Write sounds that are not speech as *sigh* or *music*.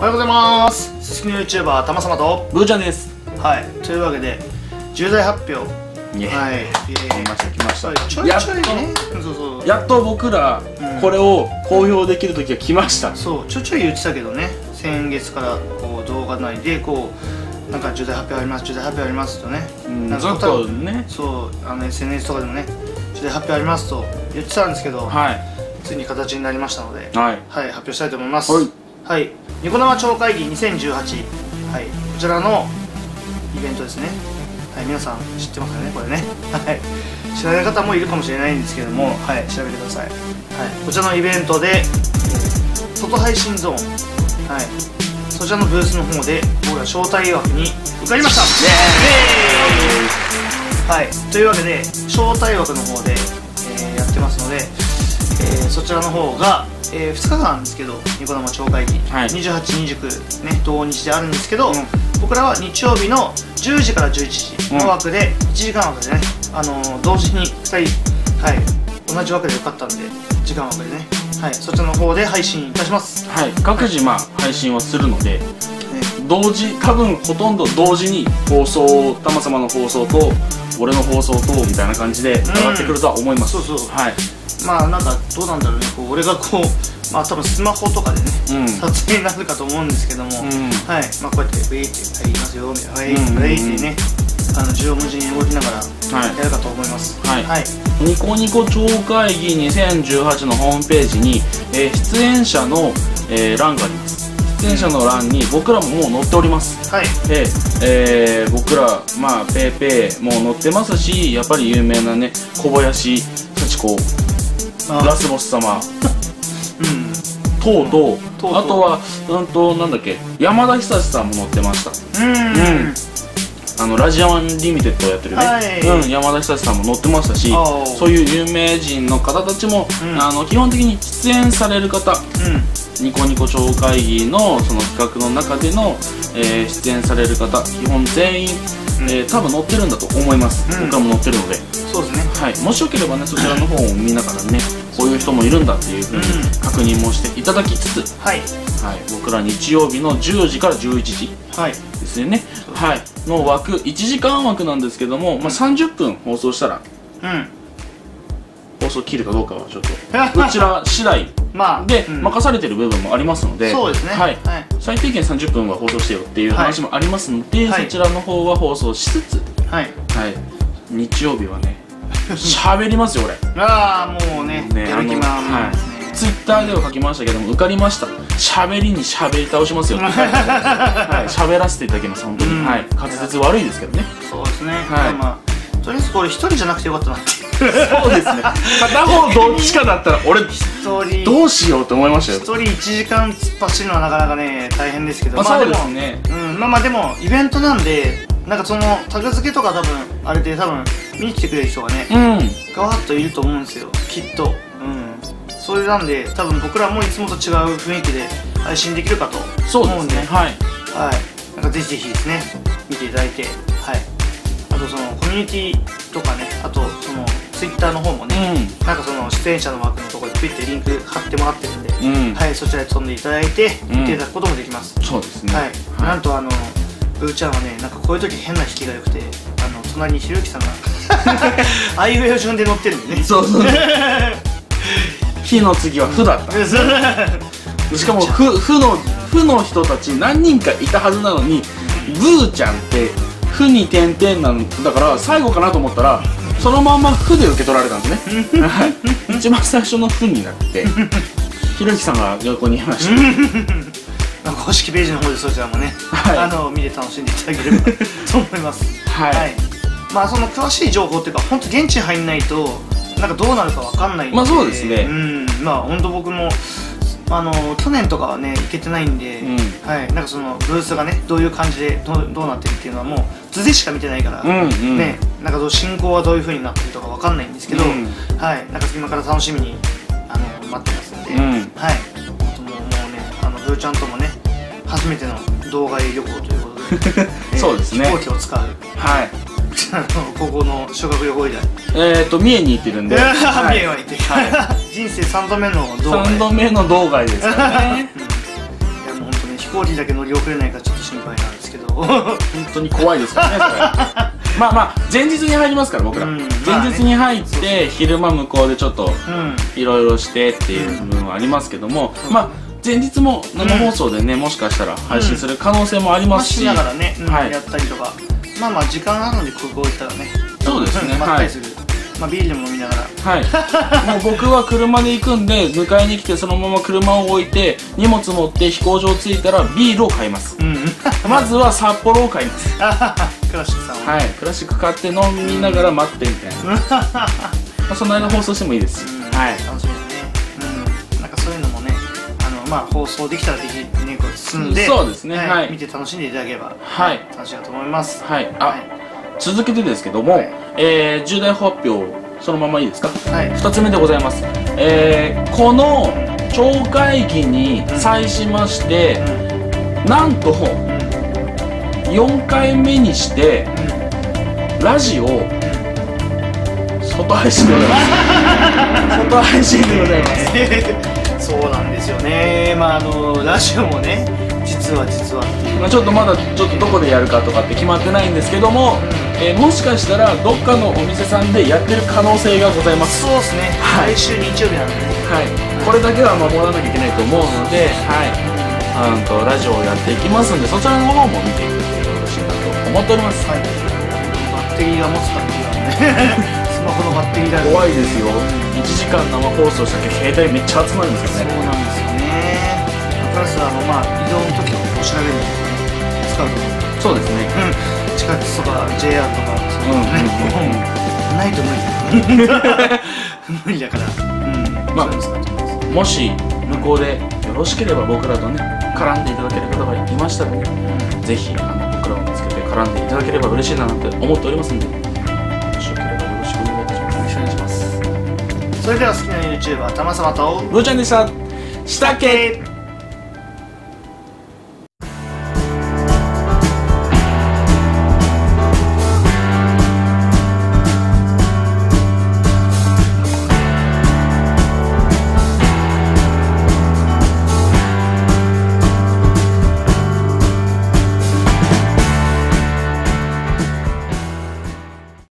おはようございます。すすきの YouTuber たまさまと。ブーちゃんです。はい。というわけで重大発表。はい。来ました来ました。はいちょいやっちょいね。そうそうとやっと僕らうん。これを公表できる時が来ました。そうちょいちょい言ってたけどね。先月からこう動画内でこうなんか重大発表あります重大発表ありますとね、うんなんかずっとね。そうあの SNS とかでもね重大発表ありますと言ってたんですけど、はい。ついに形になりましたのではい。はい、発表したいと思います。はい。はい、ニコ生超会議2018。はい、こちらのイベントですね。はい、皆さん知ってますよね、これね。はい。知らない方もいるかもしれないんですけども、はい、調べてください。はい、こちらのイベントで、えー外配信ゾーン。はい。そちらのブースの方で、僕ら招待枠に受かりましたイエーイはい、というわけで招待枠の方で、えーやってますので、えーそちらの方が、え2日間なんですけどニコ生超会議、はい。2829ね同日であるんですけど、うん。僕らは日曜日の10時から11時の枠で1時間枠でね、あのー同時に2人、はい、同じ枠でよかったんで時間枠でね、はい、そちらの方で配信いたします、はい。各自まあ配信はするのでね。同時多分ほとんど同時に放送たまさまの放送と俺の放送とみたいな感じで上がってくるとは思います、そうそうはい。まあなんかどうなんだろうねこう俺がこうまあ多分スマホとかでね、うん。撮影になるかと思うんですけども、ん。はい。まあこうやって「ウェイって「はい言いますよ」みたいな「はい、うんウェイってねあの縦横無尽に動きながらはい。やるかと思います。はい。はい、ニコニコ超会議2018のホームページに、えー出演者の、えー欄があります出演者の欄に僕らももう載っております。はい。で、えー僕らまあペーペーも載ってますしやっぱり有名なね小林幸子あラスボス様。*laughs* うん。とうとう。あとはうんとなんだっけ山田久志さんも載ってました。うん、うんあのラジアンリミテッドをやってるね、はい。うん、山田久志さんも載ってましたしそういう有名人の方たちも、うん。あの基本的に出演される方うん。ニコニコ超会議のその企画の中での、えー出演される方基本全員、えー多分載ってるんだと思います、うん。僕らも載ってるので、そうですね。はい、もしよければねそちらの方を見ながらねこういう人もいるんだっていうふうにうん。確認もしていただきつつ、はい。はい、僕ら日曜日の10時から11時はい。ですよね、はい、の枠1時間枠なんですけども、まあ、30分放送したらうん。放送切るかどうかはちょっと *laughs* うちら次第。まあでうん。任されてる部分もありますので、そうですね。はい。はい。最低限30分は放送してよっていう話もありますので、はい。そちらの方は放送しつつ、はい。はい、日曜日はね *laughs* 喋りますよ俺。ああもうねねやる気満あの々ですね、ツイッターでは書きましたけども受かりました喋りに喋り倒しますよ。*laughs* はい。喋らせていただきます本当に、うん。はい。滑舌悪いですけどね。そうですね、はい。まあとりあえずこれ一人じゃなくてよかったなって。そうですね。*laughs* 片方どっちかだったら俺一人どうしようと思いましたよ。一人1時間突っ走るのはなかなかね大変ですけど。あそうまあでもね。うん。まあまあでもイベントなんでなんかそのタグ付けとか多分あれで多分見に来てくれる人がねうん。ガワッといると思うんですよ。きっと。うんそれなんで多分僕らもいつもと違う雰囲気で配信できるかとそう思うんでねはい。はい。なんかぜひぜひですね見ていただいてはい。あとそのコミュニティとかねあとそのツイッターの方もね、うなんかその出演者の枠のところにピッてリンク貼ってもらってるんで、んうん。はい、そちらで飛んでいただいてうん。見ていただくこともできます、そうですね。はい、なんとあのブーちゃんはねなんかこういう時変な引きが良くてあの隣にひろゆきさんが *laughs* あいうえお順で乗ってるんでね。そうそう *laughs* 火の次は負だった。*laughs* しかも負負の負の人たち何人かいたはずなのにブーちゃんって負に点々なんだから最後かなと思ったらそのまんま負で受け取られたんですね。はい。一番最初の負になってひろゆきさんが横にいました。*laughs* 公式ページの方でそちらもね、はい。あの見て楽しんでいただければ *laughs* と思います。はい。まあその詳しい情報っていうか本当現地に入んないとなんかどうなるかわかんないんで。まあそうですね。うん。まあ本当僕もあの去年とかはね行けてないんで、うん。はい。なんかそのブースがねどういう感じでどうどうなってるっていうのはもう図でしか見てないから、うんうん。ね。なんか進行はどういう風になってるとかわかんないんですけど、うん。はい。なんか今から楽しみにあの待ってますんで、うん。はい。あともうもうねあのブーちゃんともね初めての動画旅行ということで、*laughs* えーそうですね。飛行機を使う。はい高校の修学旅行以来。えっ、ー、と三重に行ってるんで、*laughs* いやはい見えはい。て、人生3度目の動画で3度目の道外ですからね。いやもう本当に飛行機だけ乗り遅れないかちょっと心配なんですけど。本当に怖いですからねそれ。*laughs* まあまあ前日に入りますから僕ら、うん。前日に入って、昼間向こうでちょっとうん。いろいろしてっていう部分はありますけども、まあ前日も生放送でね、もしかしたら配信する可能性もありますし、しながらね、うんはい。やったりとかまあまあ時間あるので空港行ったらね。そうですね。んまったりする、まあビールでも飲みながら。はい、*laughs* もう僕は車で行くんで迎えに来てそのまま車を置いて荷物持って飛行場着いたらビールを買います。うん。まずは札幌を買います。*laughs* クラシックさんは。はい。クラシック買って飲みながら待ってみたいな、*laughs* まあ、その間放送してもいいですし、うん。はい。楽しみまあ放送できたらできねこう進んでそうですねはい見て楽しんでいただければはい。楽しいかと思います。はい。あ、は続けてですけども、はい。えー重大発表そのままいいですか？い、はい。2つ目でございます、えーこの町会議に際しまして、なんと4回目にしてラジオ外配信でございます。*laughs* 外配信でございます *laughs* そうなんですよね。まああのラジオもね実は実はっていう。まあちょっとまだちょっとどこでやるかとかって決まってないんですけども、えーもしかしたらどっかのお店さんでやってる可能性がございます。そうですね、はい。来週日曜日なんでね。はい。これだけは守らなきゃいけないと思うのではい。あんとラジオをやっていきますんでそちらの方も見ていくとよろしいなと思っております。はい。バッテリーが持つかっていうのはね *laughs* スマホのバッテリーが怖いですよ。1時間生放送したけど携帯めっちゃ集まるんですそうよねなんですよね。プラスあのまあ移動の時を調べるのにね使う。とそうですね。うん。地下鉄とか JR とかそううんねうんうん。もうないと無理無理だから *laughs* うん。まあもし向こうでよろしければ僕らとね絡んでいただける方がいましたらねぜひあの僕らを見つけて絡んでいただければ嬉しいなって思っておりますんでそれでは好きな YouTuber たまさまとローちゃんでしたしたけ。